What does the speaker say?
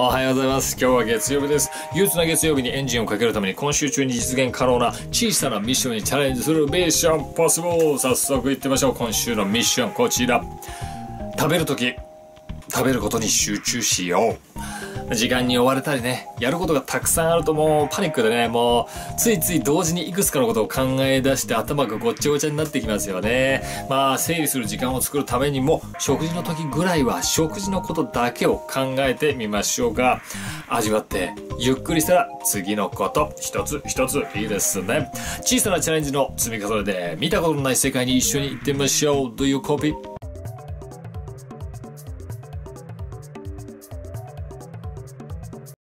おはようございます。今日は月曜日です。憂鬱な月曜日にエンジンをかけるために今週中に実現可能な小さなミッションにチャレンジするミッションポスボー早速行ってみましょう。今週のミッションこちら。食べるとき、食べることに集中しよう。時間に追われたりね、やることがたくさんあるともうパニックでね、もうついつい同時にいくつかのことを考え出して頭がごっちゃごちゃになってきますよね。まあ整理する時間を作るためにも食事の時ぐらいは食事のことだけを考えてみましょうか。味わってゆっくりしたら次のこと一つ一ついいですね。小さなチャレンジの積み重ねで見たことのない世界に一緒に行ってみましょう。Do you copy?